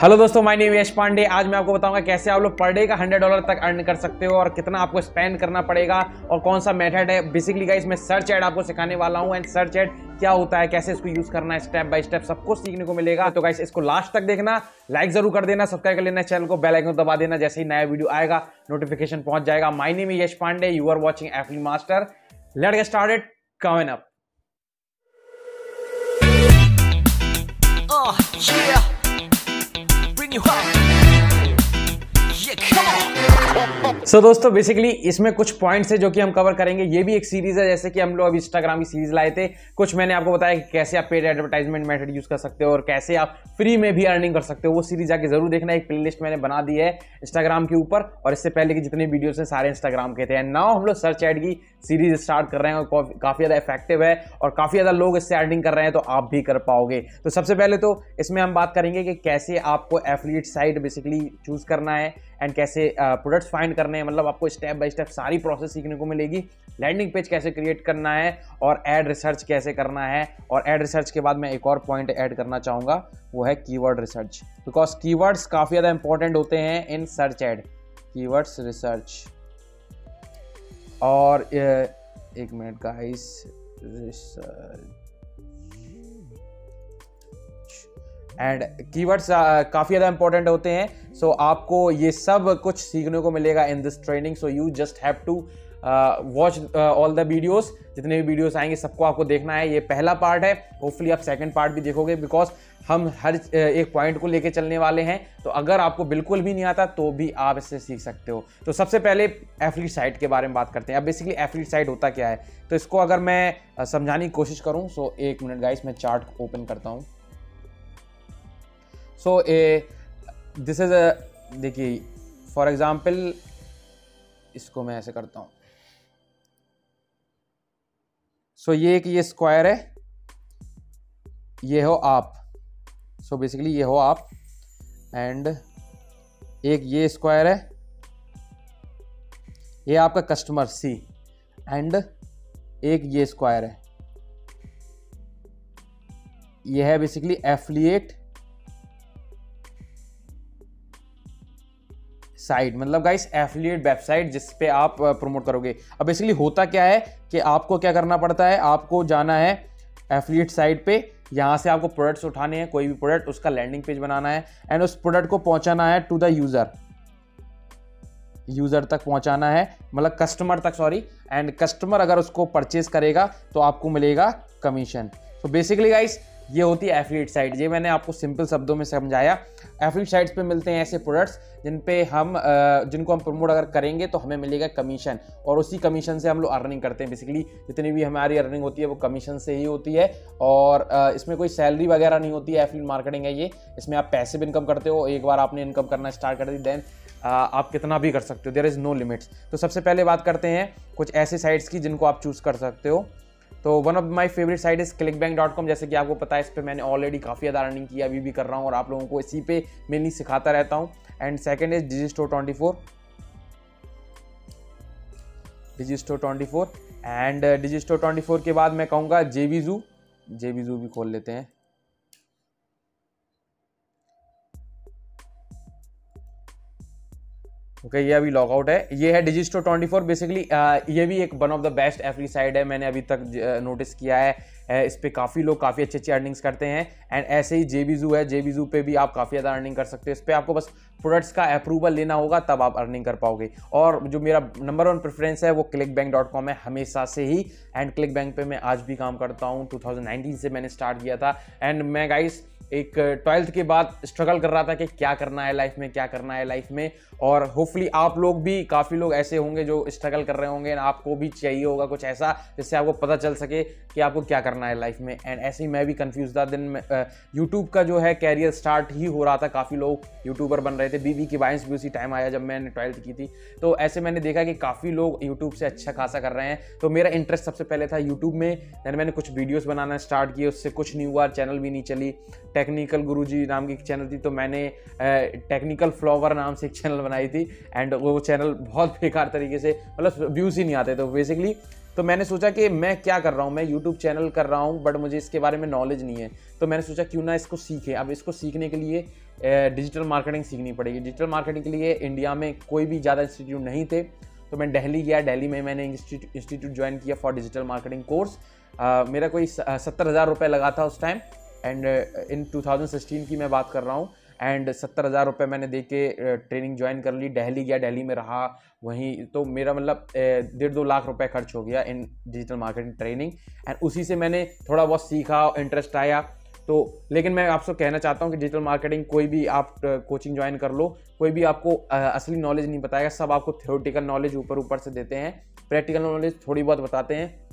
Hello दोस्तों my name Yash Pandey. आज मैं आपको बताऊँगा कैसे आप लोग पर डे का हंड्रेड डॉलर तक अर्न कर सकते हो और कितना आपको स्पेंड करना पड़ेगा और कौन सा मेथड है। बेसिकली गाइस मैं सर्च एड आपको सिखाने वाला हूँ एंड सर्च एड क्या होता है कैसे इसको यूज़ करना है स्टेप बाय स्टेप सब कुछ सीखने को मिलेगा। तो गाइस इसको लास्ट तक देखना लाइक ज़रूर कर देना सब्सक्राइब कर लेना चैनल को बेल आइकन दबा देना जैसे ही नया वीडियो आएगा नोटिफिकेशन पहुँच जाएगा। My name Yash Pandey you are watching affly master let get started comment up Uh, yeah. 你晃。Yeah, come on. So so, दोस्तों बेसिकली इसमें कुछ पॉइंट्स है जो कि हम कवर करेंगे। ये भी एक सीरीज़ है जैसे कि हम लोग अभी इंस्टाग्राम की सीरीज़ लाए थे। कुछ मैंने आपको बताया कि कैसे आप पेड एडवर्टाइजमेंट मेथड यूज़ कर सकते हो और कैसे आप फ्री में भी अर्निंग कर सकते हो। वो सीरीज़ आके ज़रूर देखना। एक प्लेलिस्ट मैंने बना दी है इंस्टाग्राम के ऊपर और इससे पहले के जितने वीडियोस हैं सारे इंस्टाग्राम के थे। एंड नाउ हम लोग सर्च एड की सीरीज़ स्टार्ट कर रहे हैं और काफ़ी ज़्यादा इफ़ेक्टिव है और काफ़ी ज़्यादा लोग इससे अर्निंग कर रहे हैं तो आप भी कर पाओगे। तो सबसे पहले तो इसमें हम बात करेंगे कि कैसे आपको एफिलिएट साइट बेसिकली चूज़ करना है। एंड कैसे प्रोडक्ट्स uh, फाइंड करने हैं मतलब आपको स्टेप बाय स्टेप सारी प्रोसेस सीखने को मिलेगी। लैंडिंग पेज कैसे क्रिएट करना है और एड रिसर्च कैसे करना है। और एड रिसर्च के बाद मैं एक और पॉइंट ऐड करना चाहूँगा वो है कीवर्ड रिसर्च बिकॉज़ कीवर्ड्स काफ़ी ज़्यादा इंपॉर्टेंट होते हैं इन सर्च एड कीवर्ड्स रिसर्च और एक मिनट का रिसर्च एंड कीवर्ड्स काफ़ी ज़्यादा इंपॉर्टेंट होते हैं। सो so, आपको ये सब कुछ सीखने को मिलेगा in this training so you just have to watch all the videos जितने भी वीडियोस आएँगे सबको आपको देखना है। ये पहला पार्ट है। होपफुली आप सेकंड पार्ट भी देखोगे बिकॉज़ हम हर uh, एक पॉइंट को लेके चलने वाले हैं। तो अगर आपको बिल्कुल भी नहीं आता तो भी आप इससे सीख सकते हो। तो सबसे पहले एफलीट साइट के बारे में बात करते हैं। अब बेसिकली एफलीट साइट होता क्या है? तो इसको अगर मैं uh, समझाने की कोशिश करूँ सो एक मिनट गाइस मैं चार्ट ओपन करता हूँ। सो दिस इज़ देखिए फॉर एग्ज़ाम्पल इसको मैं ऐसे करता हूँ। सो so, ये एक ये स्क्वायर है ये हो आप। सो so, बेसिकली ये हो आप। एंड एक ये स्क्वायर है ये आपका कस्टमर सी एंड एक ये स्क्वायर है। ये है बेसिकली एफिलिएट साइट मतलब गाइस एफिलिएट वेबसाइट जिस पे आप प्रमोट करोगे। अब बेसिकली होता क्या है कि आपको क्या करना पड़ता है? आपको जाना है एफिलिएट साइट पे। यहाँ से आपको प्रोडक्ट्स उठाने हैं, कोई भी प्रोडक्ट उसका लैंडिंग पेज बनाना है एंड उस प्रोडक्ट को पहुंचाना है टू द यूज़र यूज़र तक पहुंचाना है मतलब कस्टमर तक सॉरी एंड कस्टमर अगर उसको परचेज करेगा तो आपको मिलेगा कमीशन तो बेसिकली गाइस ये होती है एफिलिएट साइट ये मैंने आपको सिंपल शब्दों में समझाया। एफिलिएट साइट्स पे मिलते हैं ऐसे प्रोडक्ट्स जिन पे हम जिनको हम प्रमोट अगर करेंगे तो हमें मिलेगा कमीशन और उसी कमीशन से हम लोग अर्निंग करते हैं। बेसिकली जितनी भी हमारी अर्निंग होती है, वो कमीशन से ही होती है। और इसमें कोई सैलरी वगैरह नहीं होती है एफिलिएट मार्केटिंग है ये। इसमें आप पैसे भी इनकम करते हो, एक बार आपने इनकम करना स्टार्ट कर दी देन आप कितना भी कर सकते हो। देर इज़ नो लिमिट्स तो सबसे पहले बात करते हैं कुछ ऐसे साइट्स की जिनको आप चूज़ कर सकते हो। तो one of my favourite site is click bank dot com जैसे कि आपको पता है, इस पर मैंने ऑलरेडी काफ़ी ज़्यादा रनिंग किया, अभी भी कर रहा हूँ और आप लोगों को इसी पे मेनली सिखाता रहता हूँ। And second is Digi Store twenty four Digi Store twenty four and Digi Store twenty four के बाद मैं कहूँगा जे बी जू जे जेबीजू जू भी खोल लेते हैं। ओके okay, ये अभी लॉग आउट है। ये है डिजिस्टो 24 बेसिकली ये भी एक one of the best affiliate site है। मैंने अभी तक नोटिस किया है। इस पर काफ़ी लोग काफ़ी अच्छी अच्छी अर्निंग्स करते हैं। एंड ऐसे ही जेबीजू है। जेबीजू पे भी आप काफ़ी ज़्यादा अर्निंग कर सकते हो। इस पर आपको बस प्रोडक्ट्स का अप्रूवल लेना होगा तब आप अर्निंग कर पाओगे। और जो मेरा नंबर वन प्रेफरेंस है वो क्लिक बैंक डॉट कॉम है हमेशा से ही। एंड क्लिक बैंक पे मैं आज भी काम करता हूँ। 2019 से मैंने स्टार्ट किया था। एंड मैं गाइस एक ट्वेल्थ के बाद स्ट्रगल कर रहा था कि क्या करना है लाइफ में, क्या करना है लाइफ में। और होपफुली आप लोग भी, काफ़ी लोग ऐसे होंगे जो स्ट्रगल कर रहे होंगे आपको भी चाहिए होगा कुछ ऐसा जिससे आपको पता चल सके कि आपको क्या करना है लाइफ में। एंड ऐसे ही मैं भी कन्फ्यूज़ था। दिन यूट्यूब का जो है कैरियर स्टार्ट ही हो रहा था। काफ़ी लोग यूट्यूबर बन रहे थे। बीवी की बाइंस भी उसी टाइम आया जब मैंने ट्वेल्थ की थी। तो ऐसे मैंने देखा कि काफ़ी लोग यूट्यूब से अच्छा खासा कर रहे हैं। तो मेरा इंटरेस्ट सबसे पहले था यूट्यूब में। मैंने कुछ वीडियोज़ बनाना स्टार्ट किए। उससे कुछ नहीं हुआ। चैनल भी नहीं चली। टेक्निकल गुरुजी नाम की एक चैनल थी तो मैंने टेक्निकल फ्लावर नाम से एक चैनल बनाई थी एंड वो चैनल बहुत बेकार तरीके से मतलब व्यूज़ ही नहीं आते तो बेसिकली तो मैंने सोचा कि मैं क्या कर रहा हूँ, मैं यूट्यूब चैनल कर रहा हूँ बट मुझे इसके बारे में नॉलेज नहीं है। तो मैंने सोचा क्यों ना इसको सीखे। अब इसको सीखने के लिए डिजिटल मार्केटिंग सीखनी पड़ेगी। डिजिटल मार्केटिंग के लिए इंडिया में कोई भी ज़्यादा इंस्टीट्यूट नहीं थे तो मैं दिल्ली गया। दिल्ली में मैंने इंस्टीट्यूट ज्वाइन किया फॉर डिजिटल मार्केटिंग कोर्स मेरा कोई सत्तर हज़ार रुपये लगा था उस टाइम एंड इन 2016 की मैं बात कर रहा हूँ एंड सत्तर हज़ार रुपये मैंने दे के ट्रेनिंग ज्वाइन कर ली। दिल्ली गया, दिल्ली में रहा, वहीं तो मेरा मतलब डेढ़ दो लाख रुपए खर्च हो गया in digital marketing training and उसी से मैंने थोड़ा बहुत सीखा इंटरेस्ट आया। तो लेकिन मैं आपसे कहना चाहता हूँ कि डिजिटल मार्केटिंग कोई भी आप कोचिंग ज्वाइन कर लो, कोई भी आपको असली नॉलेज नहीं बताएगा। सब आपको थियोटिकल नॉलेज ऊपर ऊपर से देते हैं। प्रैक्टिकल नॉलेज थोड़ी बहुत बताते हैं।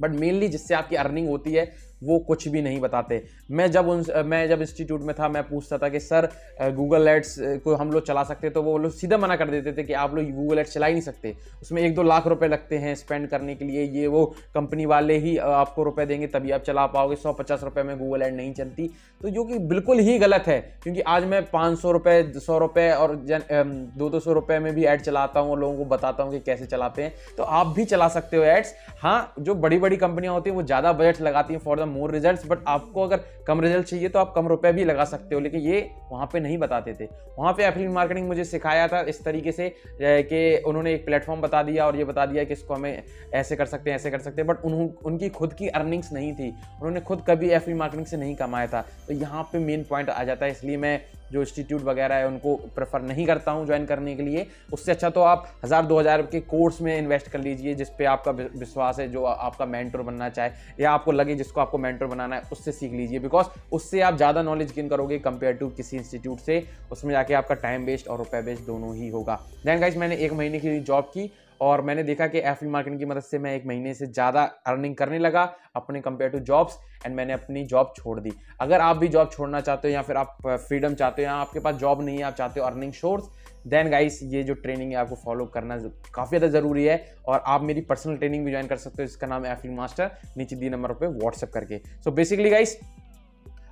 बट मेनली जिससे आपकी अर्निंग होती है वो कुछ भी नहीं बताते। मैं जब उन, मैं जब इंस्टीट्यूट में था, मैं पूछता था कि, सर गूगल एड्स को हम लोग चला सकते तो वो लोग सीधा मना कर देते थे कि आप लोग गूगल एड्स चला ही नहीं सकते। उसमें एक दो लाख रुपए लगते हैं स्पेंड करने के लिए। ये वो कंपनी वाले ही आपको रुपए देंगे, तभी आप चला पाओगे। सौ पचास रुपये में गूगल एड नहीं चलती। तो जो कि बिल्कुल ही गलत है, क्योंकि आज मैं पाँच सौ रुपये सौ रुपये और जन दो दो सौ रुपये में भी ऐड चलाता हूँ लोगों को बताता हूँ कि कैसे चलाते हैं। तो आप भी चला सकते हो एड्स हाँ जो बड़ी बड़ी कंपनियाँ होती हैं, वो ज़्यादा बजट लगाती हैं for the more result but आपको अगर कम रिज़ल्ट चाहिए तो आप कम रुपए भी लगा सकते हो लेकिन ये वहाँ पे नहीं बताते थे। वहाँ पे एफिलिएट मार्केटिंग मुझे सिखाया था इस तरीके से कि उन्होंने एक प्लेटफॉर्म बता दिया और ये बता दिया कि इसको हमें ऐसे कर सकते हैं ऐसे कर सकते हैं बट उन, उनकी खुद की अर्निंग्स नहीं थी। उन्होंने खुद कभी एफिलिएट मार्केटिंग से नहीं कमाया था। तो यहाँ पर मेन पॉइंट आ जाता है इसलिए मैं जो इंस्टीट्यूट वगैरह है, उनको प्रेफर नहीं करता हूँ ज्वाइन करने के लिए। उससे अच्छा तो आप हज़ार, दो हज़ार के कोर्स में इन्वेस्ट कर लीजिए, जिस पे आपका विश्वास है, जो आपका मेंटर बनना चाहे, या आपको लगे जिसको आपको मेंटर बनाना है, उससे सीख लीजिए। बिकॉज़ उससे आप ज़्यादा नॉलेज गेन करोगे कंपेयर टू किसी इंस्टीट्यूट से, उसमें जाके आपका टाइम वेस्ट और रुपये वेस्ट दोनों ही होगा। दैन गाइज़ मैंने एक महीने की जॉब की और मैंने देखा कि एफ़ मार्केटिंग की मदद से मैं एक महीने से ज़्यादा अर्निंग करने लगा, अपने कंपेयर टू जॉब्स एंड मैंने अपनी जॉब छोड़ दी। अगर आप भी जॉब छोड़ना चाहते हो या फिर आप फ्रीडम चाहते हो या आपके पास जॉब नहीं है, आप चाहते हो अर्निंग शोर्स देन गाइस ये जो ट्रेनिंग है आपको फॉलो करना काफ़ी ज़्यादा ज़रूरी है और आप मेरी पर्सनल ट्रेनिंग भी ज्वाइन कर सकते हो इसका नाम है एफिंग मास्टर नीचे दी नंबर पर व्हाट्सअप करके। सो बेसिकली गाइस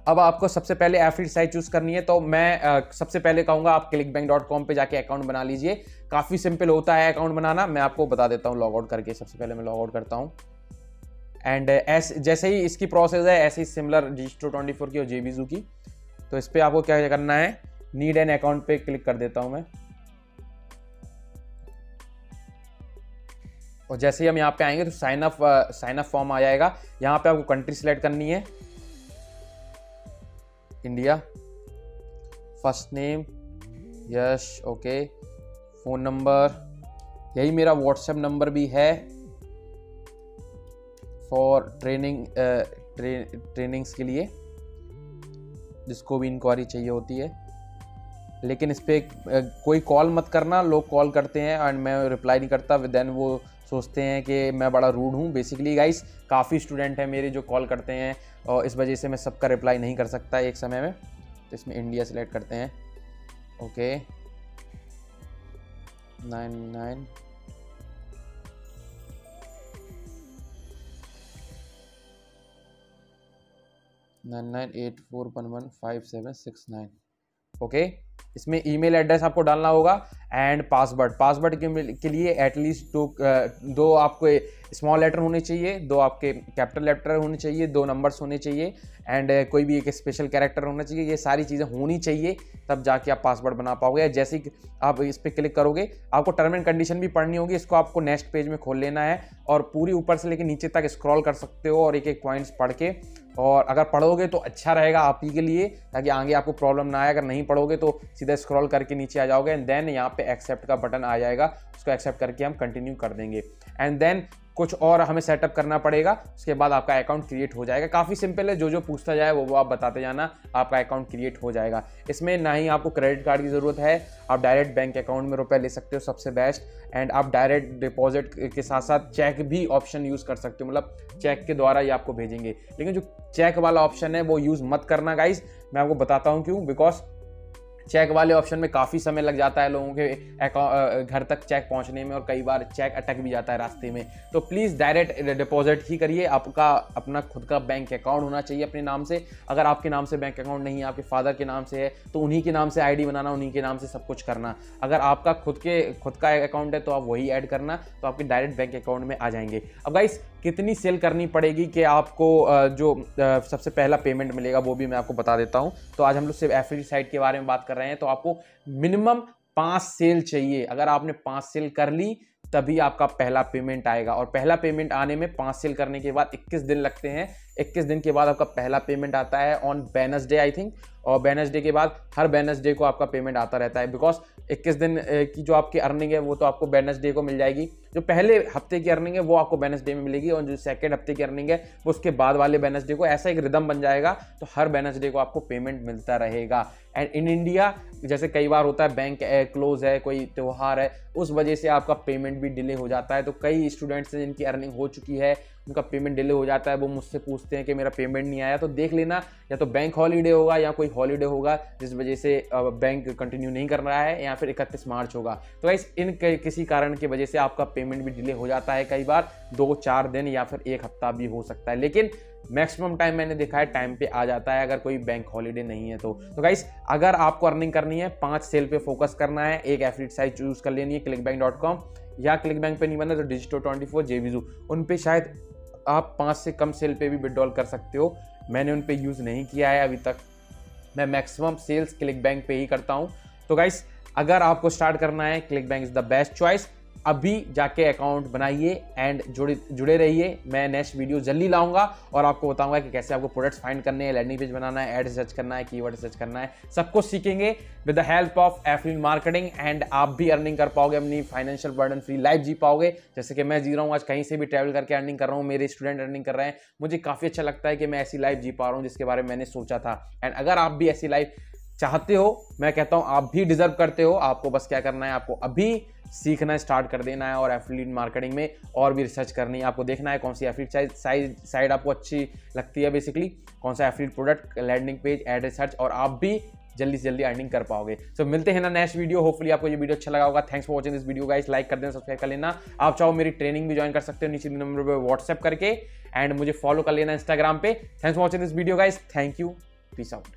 अब आपको सबसे पहले एफिड साइट चूज़ करनी है तो मैं आ, सबसे पहले कहूँगा आप क्लिक बैंक डॉट कॉम पर जाके अकाउंट बना लीजिए। काफ़ी सिंपल होता है अकाउंट बनाना। मैं आपको बता देता हूँ लॉग आउट करके सबसे पहले मैं लॉग आउट करता हूँ। एंड एस जैसे ही इसकी प्रोसेस है ऐसे ही सिमिलर डिजिटो ट्वेंटी फोर की और जेबीजू की। तो इस पर आपको क्या करना है नीड एन अकाउंट पे क्लिक कर देता हूँ मैं। और जैसे ही हम यहाँ पे आएँगे तो sign up sign up form आ जाएगा। यहाँ पे आपको कंट्री सेलेक्ट करनी है। India first name Yash okay phone number यही मेरा व्हाट्सएप नंबर भी है. फॉर ट्रेनिंग ट्रेनिंग्स के लिए जिसको भी इंक्वायरी चाहिए होती है. लेकिन इस पर कोई कॉल मत करना, लोग कॉल करते हैं एंड मैं रिप्लाई नहीं करता देन वो सोचते हैं कि मैं बड़ा रूड हूँ। बेसिकली गाइस काफ़ी स्टूडेंट हैं मेरे जो कॉल करते हैं, और इस वजह से मैं सबका रिप्लाई नहीं कर सकता एक समय में। तो इसमें इंडिया सेलेक्ट करते हैं। Okay nine nine nine nine eight four one one five seven six nine okay इसमें ईमेल एड्रेस आपको डालना होगा एंड पासवर्ड। पासवर्ड के, लिए एटलीस्ट दो दो आपको स्मॉल लेटर होने चाहिए, दो आपके कैपिटल लेटर होने चाहिए, दो नंबर्स होने चाहिए एंड कोई भी एक स्पेशल कैरेक्टर होना चाहिए, ये सारी चीज़ें होनी चाहिए, तब जाके आप पासवर्ड बना पाओगे। जैसे ही आप इस पर क्लिक करोगे, आपको टर्म एंड कंडीशन भी पढ़नी होगी, इसको आपको नेक्स्ट पेज में खोल लेना है, और पूरी ऊपर से लेकर नीचे तक स्क्रॉल कर सकते हो और एक एक पॉइंट्स पढ़ के। और अगर पढ़ोगे तो अच्छा रहेगा आप ही के लिए, ताकि आगे आपको प्रॉब्लम ना आए। अगर नहीं पढ़ोगे तो सीधा स्क्रॉल करके नीचे आ जाओगे एंड देन यहाँ पे एक्सेप्ट का बटन आ जाएगा, उसको एक्सेप्ट करके हम कंटिन्यू कर देंगे। एंड देन कुछ और हमें सेटअप करना पड़ेगा, उसके बाद आपका अकाउंट क्रिएट हो जाएगा। काफ़ी सिंपल है, जो जो पूछता जाए, वो वो आप बताते जाना, आपका अकाउंट क्रिएट हो जाएगा। इसमें ना ही आपको क्रेडिट कार्ड की ज़रूरत है, आप डायरेक्ट बैंक अकाउंट में रुपए ले सकते हो, सबसे बेस्ट एंड आप डायरेक्ट डिपॉजिट के साथ साथ चेक भी ऑप्शन यूज़ कर सकते हो मतलब चेक के द्वारा ही आपको भेजेंगे। लेकिन जो चेक वाला ऑप्शन है, वो यूज़ मत करना गाइज़ मैं आपको बताता हूँ क्यों? बिकॉज़ चेक वाले ऑप्शन में काफ़ी समय लग जाता है लोगों के घर तक चेक पहुँचने में और कई बार चेक अटक भी जाता है रास्ते में। तो प्लीज़ डायरेक्ट डिपॉजिट ही करिए। आपका, अपना खुद का बैंक अकाउंट होना चाहिए अपने नाम से। अगर आपके नाम से बैंक अकाउंट नहीं है, आपके फादर के नाम से है तो उन्हीं के नाम से आईडी बनाना, उन्हीं के नाम से सब कुछ करना। अगर आपका खुद के, खुद का अकाउंट है तो आप वही ऐड करना तो आपके डायरेक्ट बैंक अकाउंट में आ जाएँगे। अब गाइस कितनी सेल करनी पड़ेगी कि आपको जो सबसे पहला पेमेंट मिलेगा वो भी मैं आपको बता देता हूँ। तो आज हम लोग सिर्फ़ एफिली साइट के बारे में बात कर रहे हैं। तो आपको मिनिमम पाँच सेल चाहिए। अगर आपने पाँच सेल कर ली, तभी आपका पहला पेमेंट आएगा। और पहला पेमेंट आने में पाँच सेल करने के बाद 21 दिन लगते हैं। 21 दिन के बाद आपका पहला पेमेंट आता है on bonus day I think. और बैनस डे के बाद हर बैनस डे को आपका पेमेंट आता रहता है। बिकॉज़ 21 दिन की जो आपकी अर्निंग है, वो तो आपको बैनस डे को मिल जाएगी। जो पहले हफ़्ते की अर्निंग है, वो आपको बैनस डे में मिलेगी और जो सेकेंड हफ़्ते की अर्निंग है, वो उसके बाद वाले बैनस डे को ऐसा एक रिदम बन जाएगा तो हर बैनस डे को आपको पेमेंट मिलता रहेगा। एंड इन इंडिया जैसे कई बार होता है बैंक क्लोज है, कोई त्यौहार है, उस वजह से आपका पेमेंट भी डिले हो जाता है। तो कई स्टूडेंट्स हैं जिनकी अर्निंग हो चुकी है उनका पेमेंट डिले हो जाता है, वो मुझसे पूछते हैं कि मेरा पेमेंट नहीं आया तो देख लेना, या तो बैंक हॉलीडे होगा, या कोई हॉलीडे होगा, जिस वजह से बैंक कंटिन्यू नहीं कर रहा है, या फिर इकतीस मार्च होगा। तो गाइस इन किसी कारण की वजह से आपका पेमेंट भी डिले हो जाता है, कई बार दो, चार दिन या फिर एक हफ़्ता भी हो सकता है, लेकिन मैक्सिमम टाइम मैंने देखा है टाइम पे आ जाता है, अगर कोई बैंक हॉलीडे नहीं है तो। तो गाइस अगर आपको अर्निंग करनी है, पाँच सेल पे फोकस करना है, एक एफिलिट साइट चूज़ कर लेनी है क्लिक या क्लिक बैंक पे नहीं बना तो डिजिटल ट्वेंटी फोर जेवीजू उन पे शायद आप पाँच से कम सेल पे भी विड्रॉल कर सकते हो। मैंने उन पर यूज़ नहीं किया है अभी तक। मैं मैक्सिमम सेल्स क्लिक बैंक पे ही करता हूँ। तो गाइस अगर आपको स्टार्ट करना है ClickBank is the best choice अभी जाके अकाउंट बनाइए एंड जुड़े जुड़े रहिए। मैं नेक्स्ट वीडियो जल्दी लाऊँगा और आपको बताऊँगा कि कैसे आपको प्रोडक्ट्स फाइंड करने हैं लैंडिंग पेज बनाना है एड सर्च करना है कीवर्ड सर्च करना है, सब कुछ सीखेंगे with the help of affiliate marketing and आप भी अर्निंग कर पाओगे, अपनी फाइनेंशियल बर्डन फ्री लाइफ जी पाओगे। जैसे कि मैं जी रहा हूँ, आज कहीं से भी ट्रैवल करके अर्निंग कर रहा हूँ, मेरे स्टूडेंट अर्निंग कर रहे हैं, मुझे काफ़ी अच्छा लगता है कि मैं ऐसी लाइफ जी पा रहा हूँ जिसके बारे में मैंने सोचा था। एंड अगर आप भी ऐसी लाइफ चाहते हो, मैं कहता हूँ आप भी डिजर्व करते हो, आपको बस क्या करना है, आपको अभी सीखना स्टार्ट कर देना है और एफिलिएट मार्केटिंग में और भी रिसर्च करनी है। आपको देखना है कौन सी एफिलिएट साइड साइड आपको अच्छी लगती है बेसिकली कौन सा affiliate product landing page ad research और आप भी जल्दी से जल्दी अर्निंग कर पाओगे। सो so, मिलते हैं ना नेक्स्ट वीडियो होपफुली आपको ये वीडियो अच्छा लगा होगा। Thanks for watching this video guys like कर देना सब्सक्राइब कर लेना। आप चाहो मेरी ट्रेनिंग भी ज्वाइन कर सकते हो नीचे नंबर पर व्हाट्सएप करके। एंड मुझे फॉलो कर लेना इंस्टाग्राम पे। Thanks for watching this video guys thank you peace out